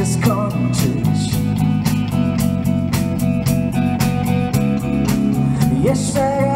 Się skończyć. Jeszcze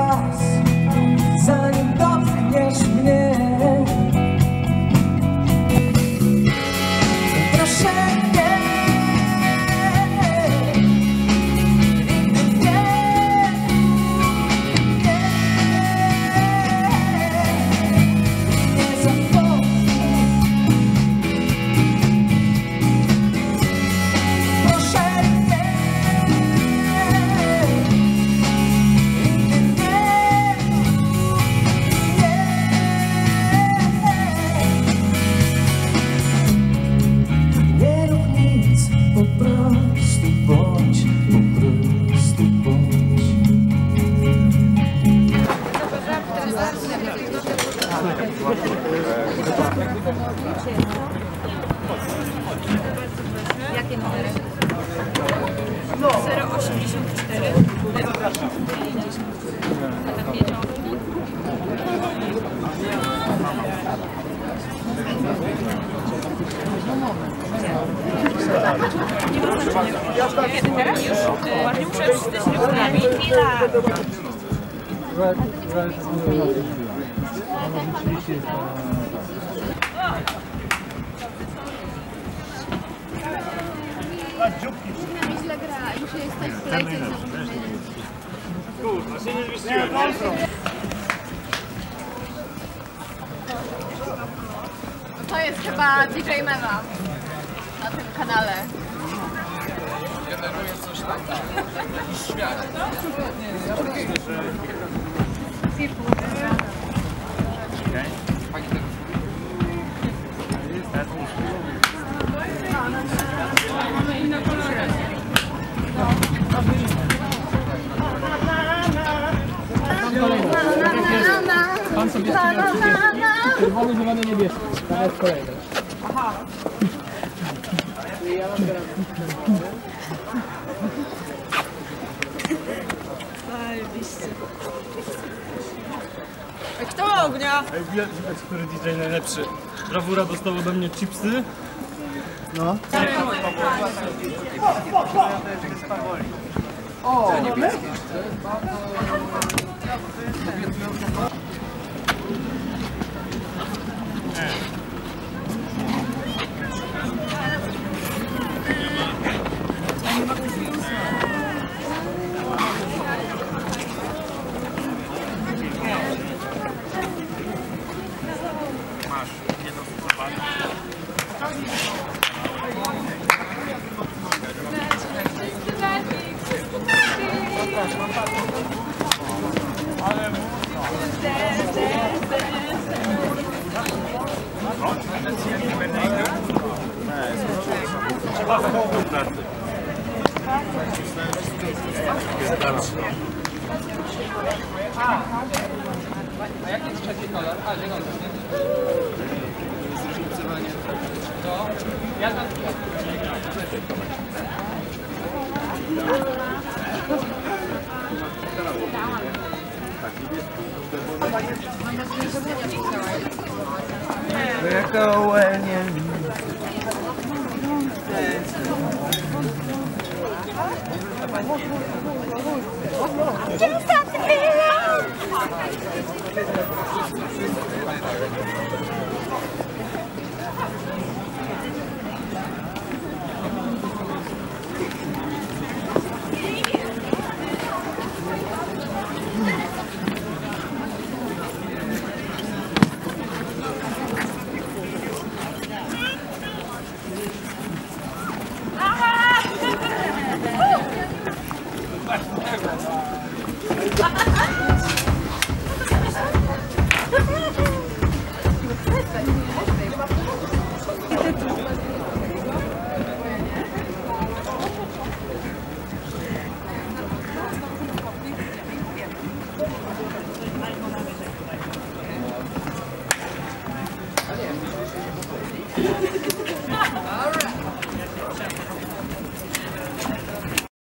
teraz już? e, już z tymi Chwila. źle gra, już jesteś w kolejce To jest chyba DJ Mema na tym kanale. Pan sobie Czerwony, zielony, niebieski. To jest kolejny. Ej, kto ma ognia? Ej, widać, który DJ najlepszy. Brawura dostał ode mnie chipsy. No. O, o, Trzeba w połowę a jaki jest trzeci kolor? A. Zróżnicowanie. Ja tam... Do something! Спасибо.